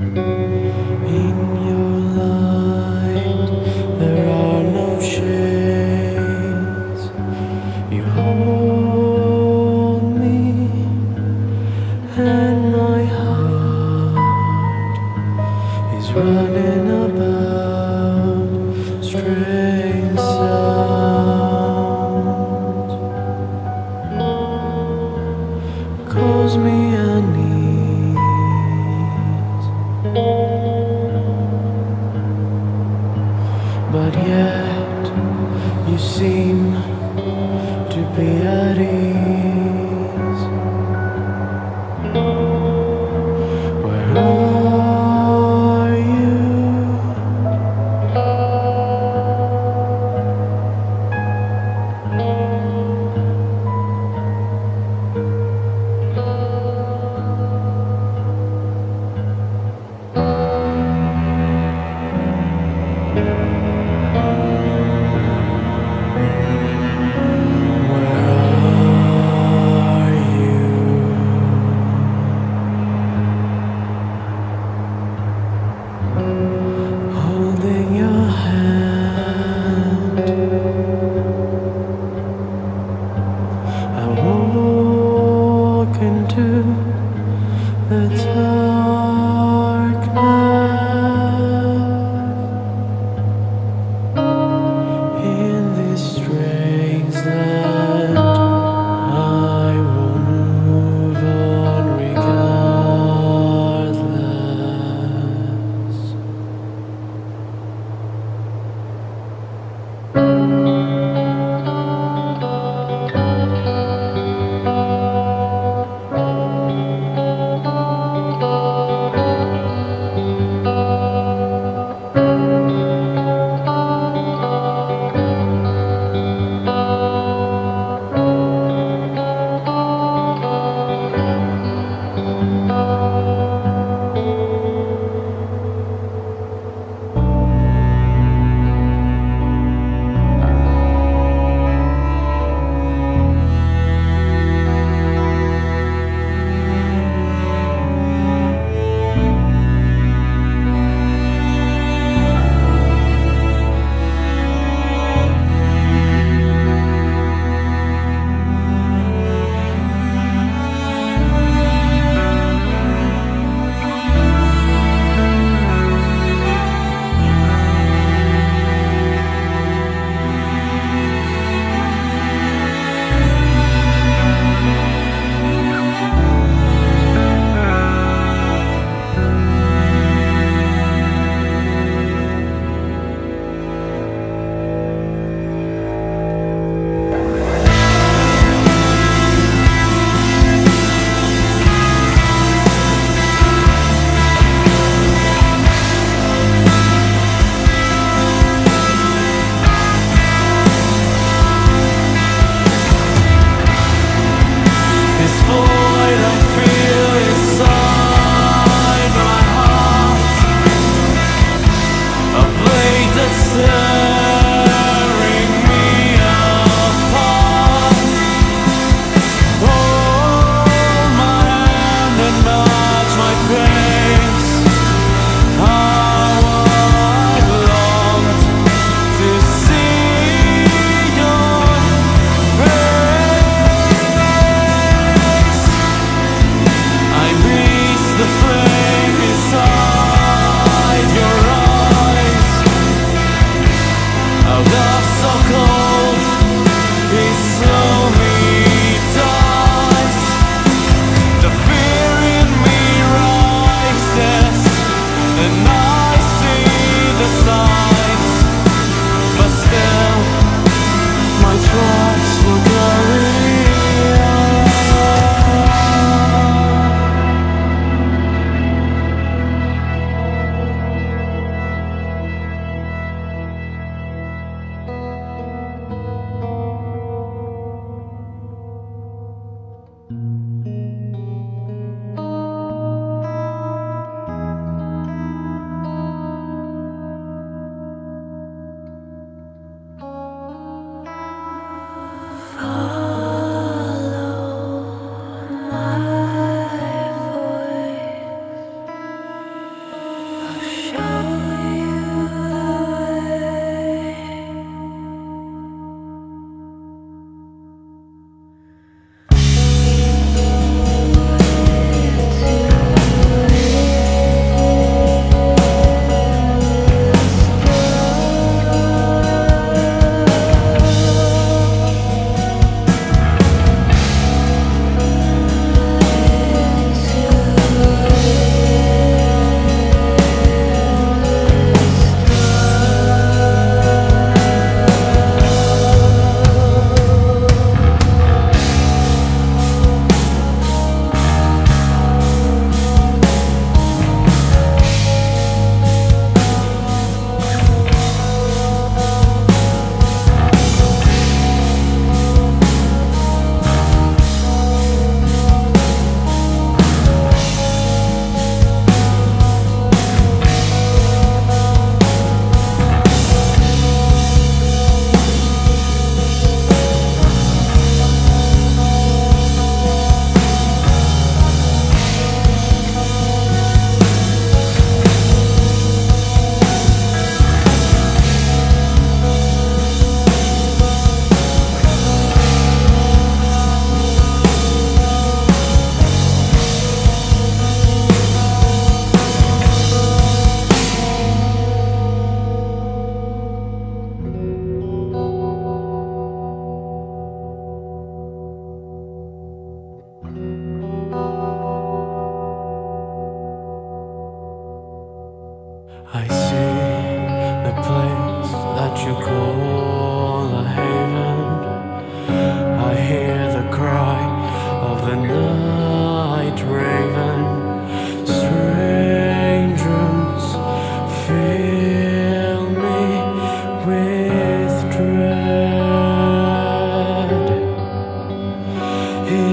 In your light, there are I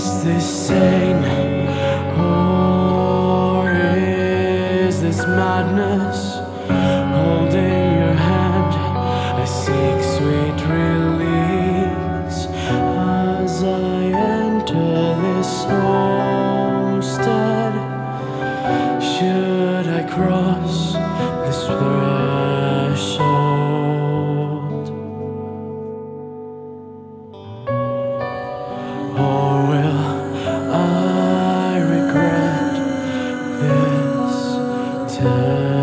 Is this sane or is this madness? Holding your hand, I seek sweet release as I enter this homestead. Should I cross? threshold. Or will I regret this time?